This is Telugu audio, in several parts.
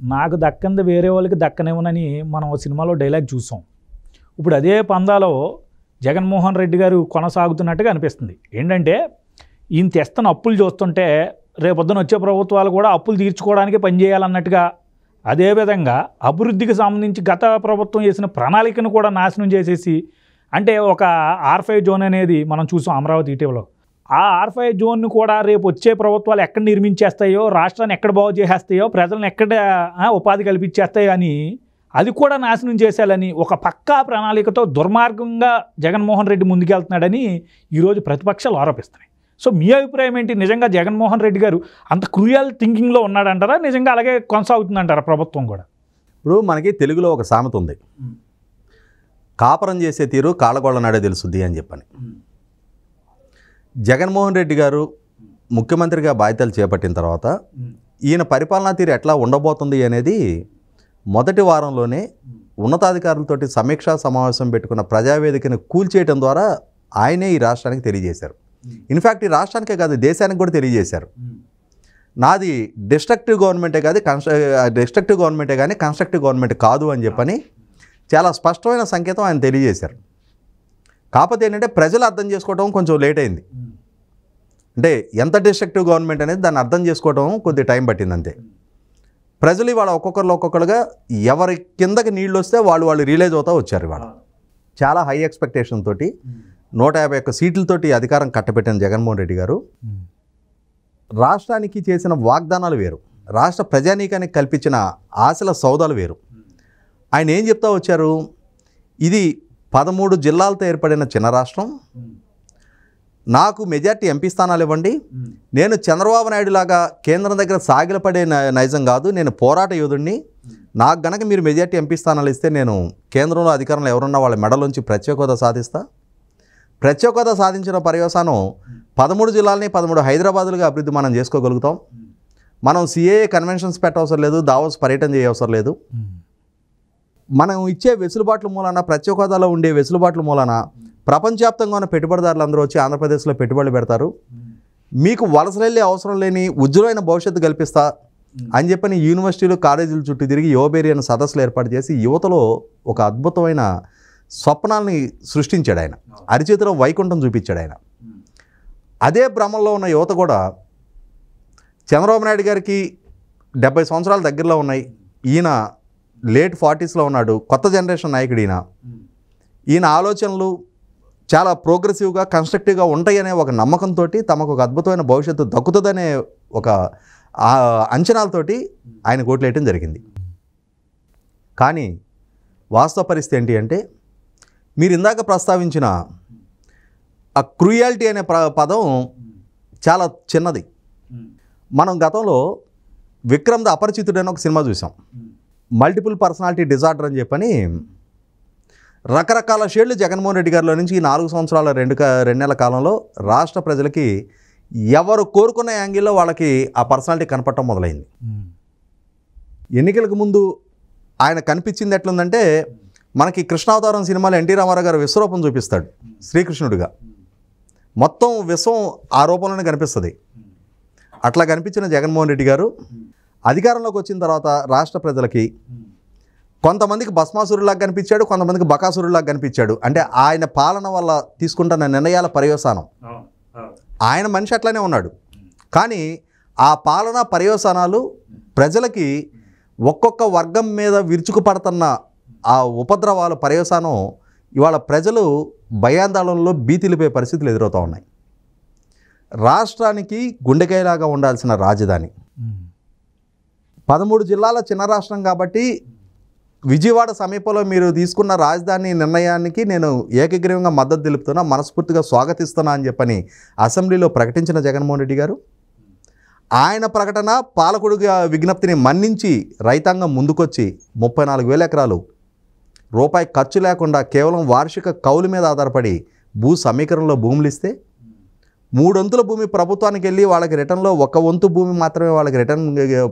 నాకు దక్కంది వేరే వాళ్ళకి దక్కనేమోనని మనం సినిమాలో డైలాగ్ చూసాం. ఇప్పుడు అదే పందాలో జగన్మోహన్ రెడ్డి గారు కొనసాగుతున్నట్టుగా అనిపిస్తుంది. ఏంటంటే ఈయన తెస్తున్న అప్పులు చూస్తుంటే రేపొద్దున వచ్చే ప్రభుత్వాలు కూడా అప్పులు తీర్చుకోవడానికి పనిచేయాలన్నట్టుగా అదేవిధంగా అభివృద్ధికి సంబంధించి గత ప్రభుత్వం చేసిన ప్రణాళికను కూడా నాశనం చేసేసి అంటే ఒక ఆర్ఫై జోన్ అనేది మనం చూసాం అమరావతి ఇటీవలో. ఆ ఆర్ ఫైవ్ జోన్ను కూడా రేపు వచ్చే ప్రభుత్వాలు ఎక్కడ నిర్మించేస్తాయో రాష్ట్రాన్ని ఎక్కడ బాగు చేసేస్తాయో ప్రజలను ఎక్కడ ఉపాధి కల్పించేస్తాయో అని అది కూడా నాశనం చేసేయాలని ఒక పక్కా ప్రణాళికతో దుర్మార్గంగా జగన్మోహన్ రెడ్డి ముందుకెళ్తున్నాడని ఈరోజు ప్రతిపక్షాలు ఆరోపిస్తున్నాయి. సో మీ అభిప్రాయం ఏంటి? నిజంగా జగన్మోహన్ రెడ్డి గారు అంత క్రూయల్ థింకింగ్లో ఉన్నాడంటారా? నిజంగా అలాగే కొనసాగుతుందంటారా ప్రభుత్వం కూడా? ఇప్పుడు మనకి తెలుగులో ఒక సామెత ఉంది. కాపరం చేసే తీరు కాళ్ళగోళ్ళ నాడే తెలుసుద్ది అని చెప్పని. జగన్మోహన్ రెడ్డి గారు ముఖ్యమంత్రిగా బాధ్యతలు చేపట్టిన తర్వాత ఈయన పరిపాలనా తీరు ఎట్లా ఉండబోతుంది అనేది మొదటి వారంలోనే ఉన్నతాధికారులతోటి సమీక్షా సమావేశం పెట్టుకున్న ప్రజావేదికను కూల్చేయడం ద్వారా ఆయనే ఈ రాష్ట్రానికి తెలియజేశారు. ఇన్ఫ్యాక్ట్ ఈ రాష్ట్రానికే కాదు దేశానికి కూడా తెలియజేశారు. నాది డిస్ట్రక్టివ్ గవర్నమెంటే కాదు కన్స్ట్ర డిస్ట్రక్టివ్ గవర్నమెంటే కానీ కన్స్ట్రక్టివ్ గవర్నమెంట్ కాదు అని చెప్పని చాలా స్పష్టమైన సంకేతం ఆయన తెలియజేశారు. కాకపోతే ఏంటంటే ప్రజలు అర్థం చేసుకోవడం కొంచెం లేట్ అయింది. అంటే ఎంత డిస్ట్రక్టివ్ గవర్నమెంట్ అనేది దాన్ని అర్థం చేసుకోవడం కొద్ది టైం పట్టింది అంతే. ప్రజలు ఇవాళ ఒక్కొక్కరు ఒక్కొక్కరుగా ఎవరి కిందకి నీళ్ళు వస్తే వాళ్ళు వాళ్ళు రియలైజ్ అవుతా వచ్చారు ఇవాళ. చాలా హై ఎక్స్పెక్టేషన్ తోటి నూట యాభై ఒక్క సీట్లతోటి అధికారం కట్టబెట్టిన జగన్మోహన్ రెడ్డి గారు రాష్ట్రానికి చేసిన వాగ్దానాలు వేరు. రాష్ట్ర ప్రజానీకానికి కల్పించిన ఆశల సౌదాలు వేరు. ఆయన ఏం చెప్తా వచ్చారు? ఇది పదమూడు జిల్లాలతో ఏర్పడిన చిన్న రాష్ట్రం. నాకు మెజార్టీ ఎంపీ స్థానాలు ఇవ్వండి. నేను చంద్రబాబు నాయుడు లాగా కేంద్రం దగ్గర సాగిలపడే నైజం కాదు. నేను పోరాట యోధుడిని నాకు గనక మీరు మెజార్టీ ఎంపీ స్థానాలు ఇస్తే నేను కేంద్రంలో అధికారంలో ఎవరున్నా వాళ్ళ మెడలోంచి ప్రత్యేక హోదా సాధిస్తా. ప్రత్యేక హోదా సాధించిన పర్యవసానం పదమూడు జిల్లాలని పదమూడు హైదరాబాదులుగా అభివృద్ధి మనం చేసుకోగలుగుతాం మనం సిఏఏ కన్వెన్షన్స్ పెట్టవసరం లేదు. దావోస్ పర్యటన చేయవసరం లేదు. మనం ఇచ్చే వెసులుబాట్ల మూలాన ప్రత్యేక హోదాలో ఉండే వెసులుబాట్ల మూలాన ప్రపంచవ్యాప్తంగా ఉన్న పెట్టుబడిదారులు అందరూ వచ్చి ఆంధ్రప్రదేశ్లో పెట్టుబడులు పెడతారు. మీకు వలసలెళ్ళే అవసరం లేని ఉజ్వలమైన భవిష్యత్తు కల్పిస్తా అని చెప్పని యూనివర్సిటీలు కాలేజీల చుట్టూ తిరిగి యువబేరియన్ సదస్సులు ఏర్పాటు చేసి యువతలో ఒక అద్భుతమైన స్వప్నాల్ని సృష్టించాడు ఆయన. అరిచేతిలో వైకుంఠం చూపించాడు ఆయన. అదే భ్రమంలో ఉన్న యువత కూడా చంద్రబాబు నాయుడు గారికి డెబ్బై సంవత్సరాల దగ్గరలో ఉన్నాయి. ఈయన లేట్ ఫార్టీస్లో ఉన్నాడు. కొత్త జనరేషన్ నాయకుడు ఈయన ఈయన ఆలోచనలు చాలా ప్రోగ్రెసివ్గా కన్స్ట్రక్టివ్గా ఉంటాయనే ఒక నమ్మకంతో తమకు ఒక అద్భుతమైన భవిష్యత్తు దక్కుతుందనే ఒక అంచనాలతోటి ఆయన ఓట్లేయటం జరిగింది. కానీ వాస్తవ పరిస్థితి ఏంటి అంటే మీరు ఇందాక ప్రస్తావించిన ఆ క్రూయాలిటీ అనే పదం చాలా చిన్నది. మనం గతంలో విక్రమ్ ద అపరిచితుడు అని ఒక సినిమా చూసాం. మల్టిపుల్ పర్సనాలిటీ డిజార్డర్ అని చెప్పని రకరకాల షేడ్లు జగన్మోహన్ రెడ్డి గారిలో నుంచి ఈ నాలుగు సంవత్సరాల రెండు రెండు నెలల కాలంలో రాష్ట్ర ప్రజలకి ఎవరు కోరుకున్న యాంగిల్లో వాళ్ళకి ఆ పర్సనాలిటీ కనపడటం మొదలైంది. ఎన్నికలకు ముందు ఆయన కనిపించింది ఎట్లుందంటే మనకి కృష్ణావతారం సినిమాలో ఎన్టీ రామారావు గారు విశ్వరూపం చూపిస్తాడు శ్రీకృష్ణుడిగా. మొత్తం విశ్వం ఆ రూపంలోనే కనిపిస్తుంది. అట్లా కనిపించిన జగన్మోహన్ రెడ్డి గారు అధికారంలోకి వచ్చిన తర్వాత రాష్ట్ర ప్రజలకి కొంతమందికి భస్మాసురులాగా కనిపించాడు కొంతమందికి బకాసురులాగా కనిపించాడు. అంటే ఆయన పాలన వల్ల తీసుకుంటున్న నిర్ణయాల పర్యవసానం. ఆయన మనిషి అట్లానే ఉన్నాడు. కానీ ఆ పాలన పర్యవసానాలు ప్రజలకి ఒక్కొక్క వర్గం మీద విరుచుకుపడుతున్న ఆ ఉపద్రవాల పర్యవసానం ఇవాళ ప్రజలు భయాందోళనలో భీతిలిపోయే పరిస్థితులు ఎదురవుతూ ఉన్నాయి. రాష్ట్రానికి గుండెకాయలాగా ఉండాల్సిన రాజధాని. పదమూడు జిల్లాల చిన్న రాష్ట్రం కాబట్టి విజయవాడ సమీపంలో మీరు తీసుకున్న రాజధాని నిర్ణయానికి నేను ఏకగ్రీవంగా మద్దతు తెలుపుతున్నా మనస్ఫూర్తిగా స్వాగతిస్తున్నా అని చెప్పని అసెంబ్లీలో ప్రకటించిన జగన్మోహన్ రెడ్డి గారు. ఆయన ప్రకటన పాలకుడు విజ్ఞప్తిని మన్నించి రైతాంగం ముందుకొచ్చి ముప్పై నాలుగు వేల ఎకరాలు రూపాయి ఖర్చు లేకుండా కేవలం వార్షిక కౌలు మీద ఆధారపడి భూ సమీకరణలో భూములు ఇస్తే మూడొంతుల భూమి ప్రభుత్వానికి వెళ్ళి వాళ్ళకి రిటర్న్లో ఒక వంతు భూమి మాత్రమే వాళ్ళకి రిటర్న్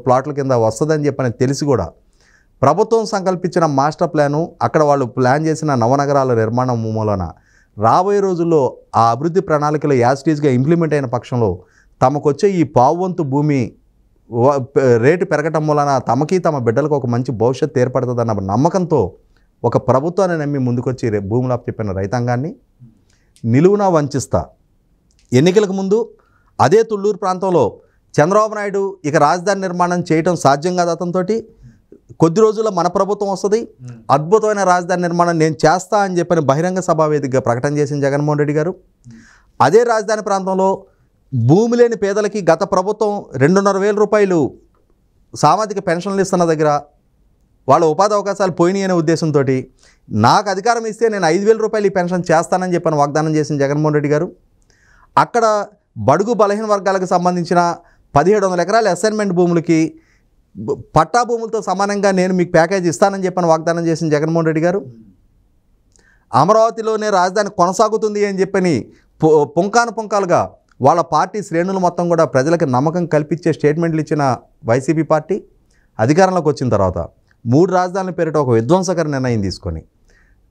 ప్లాట్ల కింద వస్తుందని చెప్పని తెలిసి కూడా ప్రభుత్వం సంకల్పించిన మాస్టర్ ప్లాను అక్కడ వాళ్ళు ప్లాన్ చేసిన నవనగరాల నిర్మాణం మూలన రాబోయే రోజుల్లో ఆ అభివృద్ధి ప్రణాళికలు యాస్టీజ్గా ఇంప్లిమెంట్ అయిన పక్షంలో తమకొచ్చే ఈ పావువంతు భూమి రేటు పెరగటం వలన తమకి తమ బిడ్డలకు ఒక మంచి భవిష్యత్తు ఏర్పడుతుందన్న నమ్మకంతో ఒక ప్రభుత్వాన్ని నమ్మి ముందుకొచ్చి రే- భూములు చెప్పిన రైతాంగాన్ని నిలువున వంచిస్తా. ఎన్నికలకు ముందు అదే తుళ్ళూరు ప్రాంతంలో చంద్రబాబు నాయుడు ఇక రాజధాని నిర్మాణం చేయటం సాధ్యం కాదు అతనితో కొద్ది రోజుల్లో మన ప్రభుత్వం వస్తుంది. అద్భుతమైన రాజధాని నిర్మాణం నేను చేస్తా అని చెప్పని బహిరంగ సభా వేదికగా ప్రకటన చేసిన జగన్మోహన్ రెడ్డి గారు. అదే రాజధాని ప్రాంతంలో భూమి లేని పేదలకి గత ప్రభుత్వం రెండున్నర వేల రూపాయలు సామాజిక పెన్షన్లు ఇస్తున్న దగ్గర వాళ్ళ ఉపాధి అవకాశాలు పోయినాయి అనే ఉద్దేశంతో నాకు అధికారం ఇస్తే నేను ఐదు వేల రూపాయలు ఈ పెన్షన్ చేస్తానని చెప్పని వాగ్దానం చేసిన జగన్మోహన్ రెడ్డి గారు. అక్కడ బడుగు బలహీన వర్గాలకు సంబంధించిన పదిహేడు వందల ఎకరాల అసైన్మెంట్ భూములకి పట్టా భూములతో సమానంగా నేను మీకు ప్యాకేజ్ ఇస్తానని చెప్పని వాగ్దానం చేసిన జగన్మోహన్ రెడ్డి గారు. అమరావతిలోనే రాజధాని కొనసాగుతుంది అని చెప్పని పు- పుంకాను పుంకాలుగా వాళ్ళ పార్టీ శ్రేణులు మొత్తం కూడా ప్రజలకు నమ్మకం కల్పించే స్టేట్మెంట్లు ఇచ్చిన వైసీపీ పార్టీ అధికారంలోకి వచ్చిన తర్వాత మూడు రాజధానుల పేరిట ఒక విధ్వంసకర నిర్ణయం తీసుకొని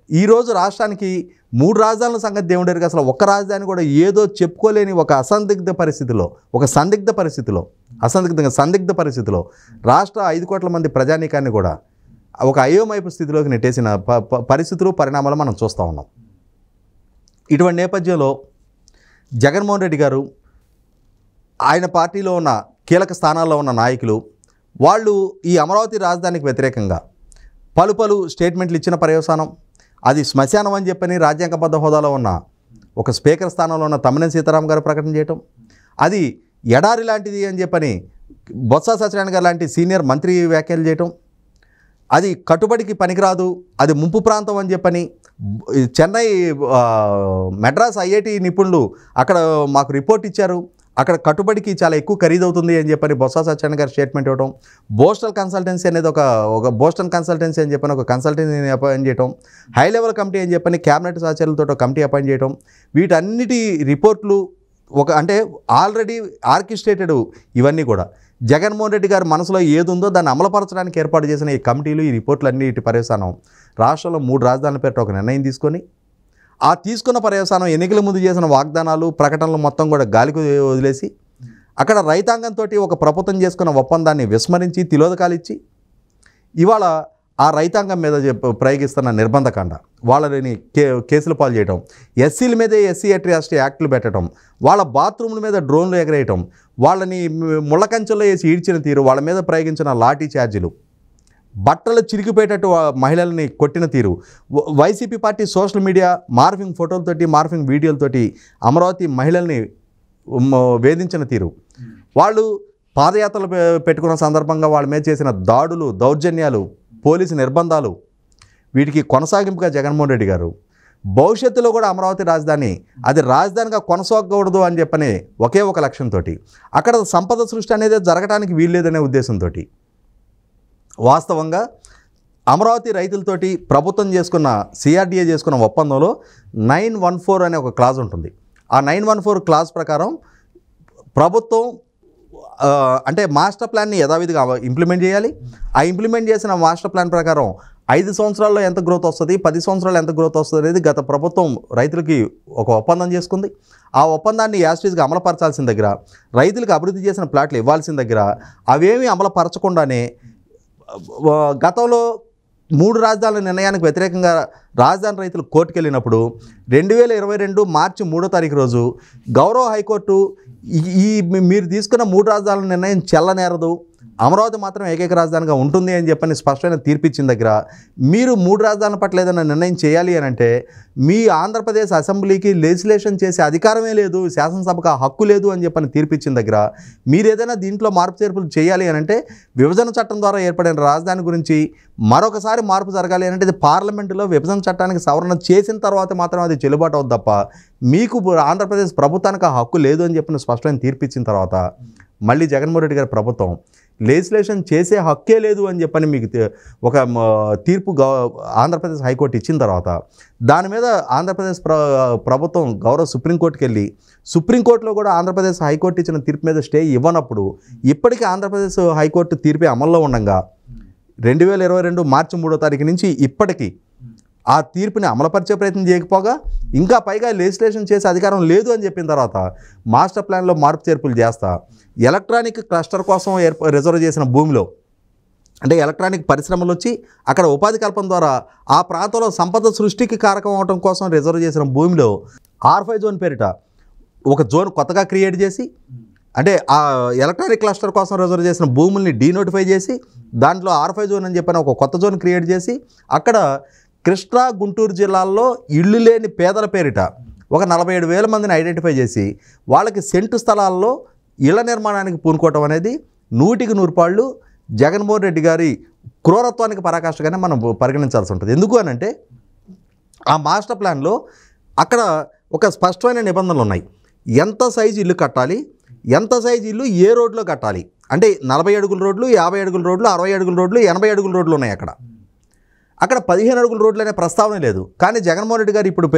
ఈరోజు రాష్ట్రానికి మూడు రాజధానుల సంగతి దేవుడేరికి అసలు ఒక్క రాజధాని కూడా ఏదో చెప్పుకోలేని ఒక అసందిగ్ధ పరిస్థితిలో ఒక సందిగ్ధ పరిస్థితిలో అసందిగ్ధంగా సందిగ్ధ పరిస్థితిలో రాష్ట్ర ఐదు కోట్ల మంది ప్రజానీకాన్ని కూడా ఒక అయోమయపు స్థితిలోకి నెట్టేసిన ప- పరిస్థితులు పరిణామాలు మనం చూస్తూ ఉన్నాం. ఇటువంటి నేపథ్యంలో జగన్మోహన్ రెడ్డి గారు ఆయన పార్టీలో ఉన్న కీలక స్థానాల్లో ఉన్న నాయకులు వాళ్ళు ఈ అమరావతి రాజధానికి వ్యతిరేకంగా పలు పలు స్టేట్మెంట్లు ఇచ్చిన పర్యవసానం అది శ్మశానం అని చెప్పని రాజ్యాంగబద్ధ హోదాలో ఉన్న ఒక స్పీకర్ స్థానంలో ఉన్న తమ్మినేని సీతారాం గారు ప్రకటన చేయటం. అది ఎడారి లాంటిది అని చెప్పని బొత్స సత్యనారాయణ గారు లాంటి సీనియర్ మంత్రి వ్యాఖ్యలు చేయటం. అది కట్టుబడికి పనికిరాదు అది ముంపు ప్రాంతం అని చెప్పని చెన్నై మెడ్రాస్ ఐఐటి నిపుణులు అక్కడ మాకు రిపోర్ట్ ఇచ్చారు. అక్కడ కట్టుబడికి చాలా ఎక్కువ ఖరీదవుతుంది అని చెప్పని బొత్స సత్యనారాయణ గారు స్టేట్మెంట్ ఇవ్వడం బోస్టల్ కన్సల్టెన్సీ అనేది ఒక ఒక బోస్టల్ కన్సల్టెన్సీ అని చెప్పని ఒక కన్సల్టెన్సీని అపాయింట్ చేయడం హై లెవెల్ కమిటీ అని చెప్పని క్యాబినెట్ సహచరులతో కమిటీ అపాయింట్ చేయడం వీటన్నిటి రిపోర్ట్లు ఒక అంటే ఆల్రెడీ ఆర్కిస్ట్రేటెడ్ ఇవన్నీ కూడా. జగన్మోహన్ రెడ్డి గారి మనసులో ఏది ఉందో దాన్ని అమలుపరచడానికి ఏర్పాటు చేసిన ఈ కమిటీలు ఈ రిపోర్ట్లు అన్నిటి పర్యవసానం. రాష్ట్రంలో మూడు రాజధానుల పేరిట ఒక నిర్ణయం తీసుకొని ఆ తీసుకున్న పర్యవసానం ఎన్నికల ముందు చేసిన వాగ్దానాలు ప్రకటనలు మొత్తం కూడా గాలికి వదిలేసి అక్కడ రైతాంగంతో ఒక ప్రభుత్వం చేసుకున్న ఒప్పందాన్ని విస్మరించి తిలోదకాలిచ్చి ఇవాళ ఆ రైతాంగం మీద ప్రయోగిస్తున్న నిర్బంధకాండ వాళ్ళని కే కేసులు పాలు చేయటం ఎస్సీల మీదే ఎస్సీ ఎట్రియాస్టీ యాక్టులు పెట్టడం వాళ్ళ బాత్రూమ్ల మీద డ్రోన్లు ఎగరేయటం వాళ్ళని ముళ్ళకంచెల్లో ముళ్ళ వేసి ఈడ్చిన తీరు వాళ్ళ మీద ప్రయోగించిన లాఠీ ఛార్జీలు. బట్టలు చిరిగిపోయేటట్టు మహిళల్ని కొట్టిన తీరు. YCP party social media morphing ఫోటోలతోటి morphing వీడియోలతోటి అమరావతి మహిళల్ని వేధించిన తీరు. వాళ్ళు పాదయాత్రలు పెట్టుకున్న సందర్భంగా వాళ్ళ మీద చేసిన దాడులు దౌర్జన్యాలు పోలీసు నిర్బంధాలు వీటికి కొనసాగింపుగా జగన్మోహన్ రెడ్డి గారు. భవిష్యత్తులో కూడా అమరావతి రాజధాని అది రాజధానిగా కొనసాగకూడదు అని చెప్పని ఒకే ఒక లక్ష్యంతో అక్కడ సంపద సృష్టి అనేది జరగడానికి వీల్లేదనే ఉద్దేశంతో వాస్తవంగా అమరావతి రైతులతోటి ప్రభుత్వం చేసుకున్న సిఆర్డీఏ చేసుకున్న ఒప్పందంలో నైన్ వన్ ఫోర్ అనే ఒక క్లాజ్ ఉంటుంది. ఆ నైన్ వన్ ఫోర్ క్లాజ్ ప్రకారం ప్రభుత్వం అంటే మాస్టర్ ప్లాన్ని యథావిధిగా ఇంప్లిమెంట్ చేయాలి. ఆ ఇంప్లిమెంట్ చేసిన మాస్టర్ ప్లాన్ ప్రకారం ఐదు సంవత్సరాల్లో ఎంత గ్రోత్ వస్తుంది పది సంవత్సరాలు ఎంత గ్రోత్ వస్తుంది అనేది గత ప్రభుత్వం రైతులకి ఒక ఒప్పందం చేసుకుంది. ఆ ఒప్పందాన్ని యాస్టీస్గా అమలుపరచాల్సిన దగ్గర రైతులకు అభివృద్ధి చేసిన ప్లాట్లు ఇవ్వాల్సిన దగ్గర అవేమీ అమలుపరచకుండానే గతంలో మూడు రాజధానుల నిర్ణయానికి వ్యతిరేకంగా రాజధాని రైతులు కోర్టుకెళ్ళినప్పుడు రెండు వేల ఇరవై రెండు మార్చి మూడో తారీఖు రోజు గౌరవ హైకోర్టు ఈ- మీరు తీసుకున్న మూడు రాజధానుల నిర్ణయం చెల్లనేరదు. అమరావతి మాత్రం ఏకైక రాజధానిగా ఉంటుంది అని చెప్పని స్పష్టమైన తీర్పిచ్చిన దగ్గర మీరు మూడు రాజధానుల పట్ల ఏదైనా నిర్ణయం చేయాలి అని అంటే మీ ఆంధ్రప్రదేశ్ అసెంబ్లీకి లెజిస్లేషన్ చేసే అధికారమే లేదు శాసనసభకు ఆ హక్కు లేదు అని చెప్పని తీర్పిచ్చిన దగ్గర మీరు ఏదైనా దీంట్లో మార్పు చేర్పులు చేయాలి అని అంటే విభజన చట్టం ద్వారా ఏర్పడిన రాజధాని గురించి మరొకసారి మార్పు జరగాలి అంటే ఇది పార్లమెంటులో విభజన చట్టానికి సవరణ చేసిన తర్వాత మాత్రం అది చెల్లుబాటు అవుతుంది తప్ప మీకు ఆంధ్రప్రదేశ్ ప్రభుత్వానికి ఆ హక్కు లేదు అని చెప్పిన స్పష్టమైన తీర్పిచ్చిన తర్వాత మళ్ళీ జగన్మోహన్ రెడ్డి గారి ప్రభుత్వం లెజిస్లేషన్ చేసే హక్కే లేదు అని చెప్పని మీకు ఒక తీర్పు గౌ ఆంధ్రప్రదేశ్ హైకోర్టు ఇచ్చిన తర్వాత దాని మీద ఆంధ్రప్రదేశ్ ప్ర ప్రభుత్వం గౌరవ సుప్రీంకోర్టుకి వెళ్ళి సుప్రీంకోర్టులో కూడా ఆంధ్రప్రదేశ్ హైకోర్టు ఇచ్చిన తీర్పు మీద స్టే ఇవ్వనప్పుడు ఇప్పటికీ ఆంధ్రప్రదేశ్ హైకోర్టు తీర్పే అమల్లో ఉండగా రెండు వేల ఇరవై రెండు మార్చి మూడో తారీఖు నుంచి ఇప్పటికీ ఆ తీర్పుని అమలుపరిచే ప్రయత్నం చేయకపోగా ఇంకా పైగా లెజిస్లేషన్ చేసే అధికారం లేదు అని చెప్పిన తర్వాత మాస్టర్ ప్లాన్లో మార్పు చేర్పులు చేస్తా. ఎలక్ట్రానిక్ క్లస్టర్ కోసం ఏర్ప రిజర్వ్ చేసిన భూమిలో అంటే ఎలక్ట్రానిక్ పరిశ్రమలు వచ్చి అక్కడ ఉపాధి కల్పన ద్వారా ఆ ప్రాంతంలో సంపద సృష్టికి కారకం అవడం కోసం రిజర్వ్ చేసిన భూమిలో ఆర్ఫై జోన్ పేరిట ఒక జోన్ కొత్తగా క్రియేట్ చేసి అంటే ఆ ఎలక్ట్రానిక్ క్లస్టర్ కోసం రిజర్వ్ చేసిన భూముల్ని డీనోటిఫై చేసి దాంట్లో ఆర్ఫై జోన్ అని చెప్పిన ఒక కొత్త జోన్ క్రియేట్ చేసి అక్కడ కృష్ణా గుంటూరు జిల్లాల్లో ఇళ్ళు లేని పేదల పేరిట ఒక నలభై ఏడు వేల మందిని ఐడెంటిఫై చేసి వాళ్ళకి సెంటు స్థలాల్లో ఇళ్ళ నిర్మాణానికి పూనుకోవటం అనేది నూటికి నూరుపాళ్ళు జగన్మోహన్ రెడ్డి గారి క్రూరత్వానికి పరాకాష్ఠగానే మనం పరిగణించాల్సి ఉంటుంది. ఎందుకు అని అంటే ఆ మాస్టర్ ప్లాన్లో అక్కడ ఒక స్పష్టమైన నిబంధనలు ఉన్నాయి. ఎంత సైజు ఇల్లు కట్టాలి? ఎంత సైజు ఇల్లు ఏ రోడ్లో కట్టాలి? అంటే నలభై అడుగుల రోడ్లు యాభై అడుగుల రోడ్లు అరవై అడుగుల రోడ్లు ఎనభై అడుగుల రోడ్లు ఉన్నాయి అక్కడ. అక్కడ పదిహేను అడుగుల రోడ్లు అనే ప్రస్తావన లేదు. కానీ జగన్మోహన్ రెడ్డి గారు ఇప్పుడు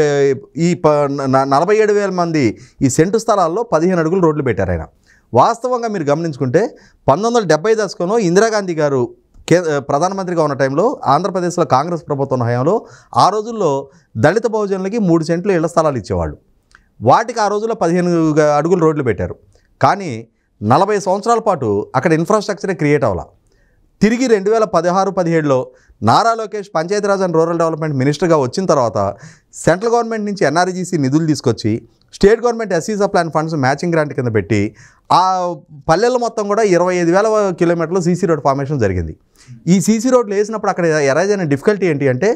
ఈ ప- నలభై ఏడు వేల మంది ఈ సెంటు స్థలాల్లో పదిహేను అడుగుల రోడ్లు పెట్టారు ఆయన. వాస్తవంగా మీరు గమనించుకుంటే పంతొమ్మిది వందల డెబ్బై దశకంలో ఇందిరాగాంధీ గారు కే ప్రధానమంత్రిగా ఉన్న టైంలో ఆంధ్రప్రదేశ్లో కాంగ్రెస్ ప్రభుత్వం హయాంలో ఆ రోజుల్లో దళిత బహుజనులకి మూడు సెంట్లు ఇళ్ళ స్థలాలు ఇచ్చేవాళ్ళు. వాటికి ఆ రోజుల్లో పదిహేను అడుగులు రోడ్లు పెట్టారు. కానీ నలభై సంవత్సరాల పాటు అక్కడ ఇన్ఫ్రాస్ట్రక్చరే క్రియేట్ అవ్వాల. తిరిగి రెండు వేల పదహారు పదిహేడులో Nara Lokesh Panchayati Raj and rural development మినిస్టర్గా వచ్చిన తర్వాత సెంట్రల్ గవర్నమెంట్ నుంచి ఎన్ఆర్జీసీ నిధులు తీసుకొచ్చి స్టేట్ గవర్నమెంట్ ఎస్సీసా ప్లాన్ ఫండ్స్ మ్యాచింగ్ గ్రాంట్ కింద పెట్టి ఆ పల్లెల మొత్తం కూడా ఇరవై ఐదు వేల కిలోమీటర్లు సీసీ రోడ్ ఫార్మేషన్ జరిగింది. ఈ సీసీ రోడ్లు వేసినప్పుడు అక్కడ ఎరైజ్ అయిన డిఫికల్టీ ఏంటి అంటే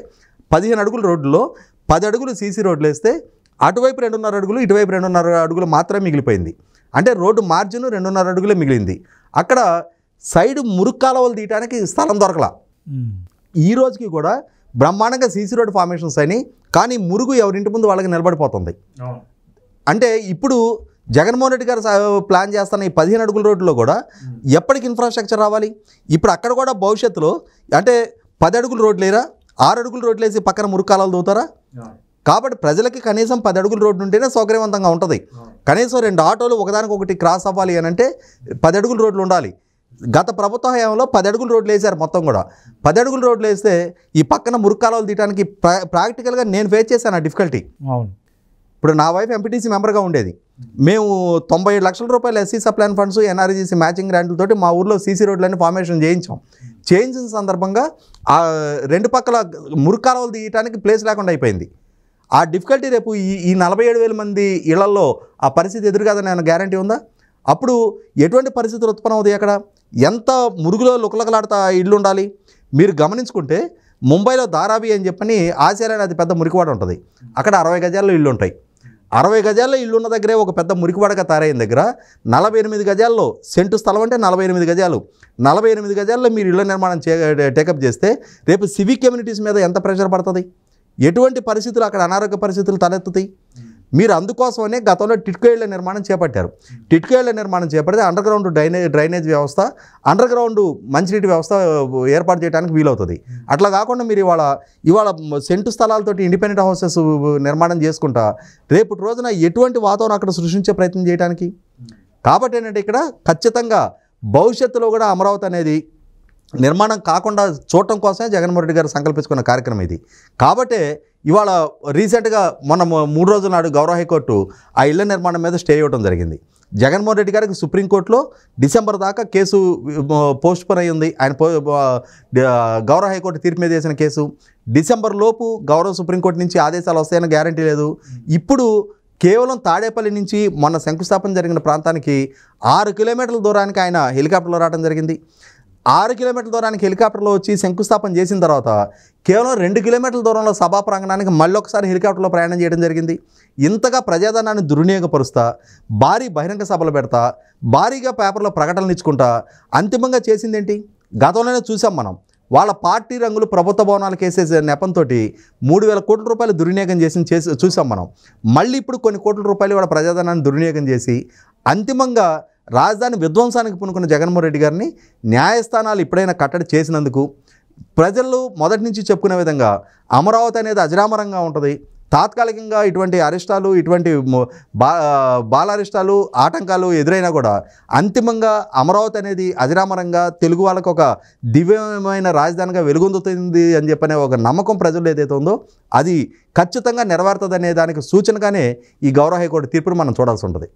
పదిహేను అడుగుల రోడ్లో పది అడుగులు సీసీ రోడ్లు వేస్తే అటువైపు రెండున్నర అడుగులు ఇటువైపు రెండున్నర అడుగులు మాత్రమే మిగిలిపోయింది. అంటే రోడ్డు మార్జిన్ రెండున్నర అడుగులే మిగిలింది. అక్కడ సైడ్ మురుక్కాలవలు తీయడానికి స్థలం దొరకలా. ఈ రోజుకి కూడా బ్రహ్మాండంగా సీసీ రోడ్ ఫార్మేషన్స్ అయినాయి. కానీ మురుగు ఎవరింటి ముందు వాళ్ళకి నిలబడిపోతుంది. అంటే ఇప్పుడు జగన్మోహన్ రెడ్డి గారు ప్లాన్ చేస్తున్న ఈ పదిహేను అడుగుల రోడ్లో కూడా ఎప్పటికి ఇన్ఫ్రాస్ట్రక్చర్ రావాలి? ఇప్పుడు అక్కడ కూడా భవిష్యత్తులో అంటే పది అడుగుల రోడ్లు లేరా? ఆరు అడుగుల రోడ్లు వేసి పక్కన మురుకాలాలు దూతారా? కాబట్టి ప్రజలకి కనీసం పది అడుగుల రోడ్డు ఉంటేనే సౌకర్యవంతంగా ఉంటుంది. కనీసం రెండు ఆటోలు ఒకదానికొకటి క్రాస్ అవ్వాలి అని అంటే పది అడుగుల రోడ్లు ఉండాలి. గత ప్రభుత్వ హయాంలో పది అడుగుల రోడ్లు వేశారు మొత్తం కూడా. పది అడుగుల రోడ్లు వేస్తే ఈ పక్కన మురుకాలాలు తీయడానికి ప్రా ప్రాక్టికల్గా నేను ఫేస్ చేశాను ఆ డిఫికల్టీ అవును. ఇప్పుడు నా వైఫ్ ఎంపీటీసీ మెంబర్గా ఉండేది. మేము తొంభై ఏడు లక్షల రూపాయలు SC sub plan funds NRGC matching గ్రాంట్లతోటి మా ఊర్లో సీసీ రోడ్లని ఫార్మేషన్ చేయించాం. చేయించిన సందర్భంగా ఆ రెండు పక్కల మురుకాలవలు తీయటానికి ప్లేస్ లేకుండా అయిపోయింది. ఆ డిఫికల్టీ రేపు ఈ ఈ నలభై ఏడు వేల మంది ఇళ్ళలో ఆ పరిస్థితి ఎదురుగాదని ఏమైనా గ్యారంటీ ఉందా? అప్పుడు ఎటువంటి పరిస్థితులు ఉత్పన్నం అవుతాయి అక్కడ? ఎంత మురుగులో లుకలకలాడుతా ఇళ్ళు ఉండాలి మీరు గమనించుకుంటే ముంబైలో దారాబి అని చెప్పని ఆసియాలో అది పెద్ద మురికివాడ ఉంటుంది. అక్కడ అరవై గజాల్లో ఇల్లు ఉంటాయి అరవై గజాల్లో ఇల్లు ఉన్న దగ్గరే ఒక పెద్ద మురికివాడగా తయారైన దగ్గర నలభై ఎనిమిది గజాల్లో సెంటు స్థలం అంటే నలభై ఎనిమిది గజాలు. నలభై ఎనిమిది గజాల్లో మీరు ఇళ్ళ నిర్మాణం చే టేకప్ చేస్తే రేపు సివిక్ కమ్యూనిటీస్ మీద ఎంత ప్రెషర్ పడుతుంది? ఎటువంటి పరిస్థితులు అక్కడ అనారోగ్య పరిస్థితులు తలెత్తుతాయి? మీరు అందుకోసమనే గతంలో టిట్కో ఇళ్ళ నిర్మాణం చేపట్టారు. టిట్కో ఇళ్ళ నిర్మాణం చేపడితే అండర్ గ్రౌండ్ డ్రైనేజ్ డ్రైనేజ్ వ్యవస్థ అండర్ గ్రౌండ్ మంచినీటి వ్యవస్థ ఏర్పాటు చేయడానికి వీలవుతుంది. అట్లా కాకుండా మీరు ఇవాళ ఇవాళ సెంటు స్థలాలతోటి ఇండిపెండెంట్ హౌసెస్ నిర్మాణం చేసుకుంటా రేపు రోజున ఎటువంటి వాతావరణం అక్కడ సృష్టించే ప్రయత్నం చేయడానికి కాబట్టి ఏంటంటే ఇక్కడ ఖచ్చితంగా భవిష్యత్తులో కూడా అమరావతి అనేది నిర్మాణం కాకుండా చూడటం కోసమే జగన్మోహన్ రెడ్డి గారు సంకల్పించుకున్న కార్యక్రమం ఇది. కాబట్టే ఇవాళ రీసెంట్గా మొన్న మూడు రోజుల నాడు గౌరవ హైకోర్టు ఆ ఇళ్ళ నిర్మాణం మీద స్టే ఇవ్వడం జరిగింది. జగన్మోహన్ రెడ్డి గారికి సుప్రీంకోర్టులో డిసెంబర్ దాకా కేసు పోస్ట్ పోన్ అయ్యింది ఆయన పో గౌరవ హైకోర్టు తీర్పు మీద వేసిన కేసు. డిసెంబర్ లోపు గౌరవ సుప్రీంకోర్టు నుంచి ఆదేశాలు వస్తాయని గ్యారంటీ లేదు. ఇప్పుడు కేవలం తాడేపల్లి నుంచి మొన్న శంకుస్థాపన జరిగిన ప్రాంతానికి ఆరు కిలోమీటర్ల దూరానికి ఆయన హెలికాప్టర్లో రావడం జరిగింది. ఆరు కిలోమీటర్ల దూరానికి హెలికాప్టర్లో వచ్చి శంకుస్థాపన చేసిన తర్వాత కేవలం రెండు కిలోమీటర్ల దూరంలో సభా ప్రాంగణానికి మళ్ళీ ఒకసారి హెలికాప్టర్లో ప్రయాణం చేయడం జరిగింది. ఇంతగా ప్రజాధనాన్ని దుర్వినియోగపరుస్తా భారీ బహిరంగ సభలు పెడతా భారీగా పేపర్లో ప్రకటనలు ఇచ్చుకుంటా అంతిమంగా చేసిందేంటి? గతంలోనే చూసాం మనం. వాళ్ళ పార్టీ రంగులు ప్రభుత్వ భవనాలకు వేసే నెపంతో మూడు వేల కోట్ల రూపాయలు దుర్వినియోగం చేసి చేసి చూసాం మనం. మళ్ళీ ఇప్పుడు కొన్ని కోట్ల రూపాయలు వాళ్ళ ప్రజాధనాన్ని దుర్వినియోగం చేసి అంతిమంగా రాజధాని విధ్వంసానికి పూనుకున్న జగన్మోహన్ రెడ్డి గారిని న్యాయస్థానాలు ఇప్పుడైనా కట్టడి చేసినందుకు ప్రజలు మొదటి నుంచి చెప్పుకునే విధంగా అమరావతి అనేది అజరామరంగా ఉంటుంది. తాత్కాలికంగా ఇటువంటి అరిష్టాలు ఇటువంటి బా బాల అరిష్టాలు ఆటంకాలు ఎదురైనా కూడా అంతిమంగా అమరావతి అనేది అజరామరంగా తెలుగు వాళ్ళకు ఒక దివ్యమైన రాజధానిగా వెలుగొందుతుంది అని చెప్పనే ఒక నమ్మకం ప్రజలు ఏదైతే ఉందో అది ఖచ్చితంగా నెరవేరుతుంది అనే దానికి సూచనగానే ఈ గౌరవ హైకోర్టు తీర్పును మనం చూడాల్సి ఉంటుంది.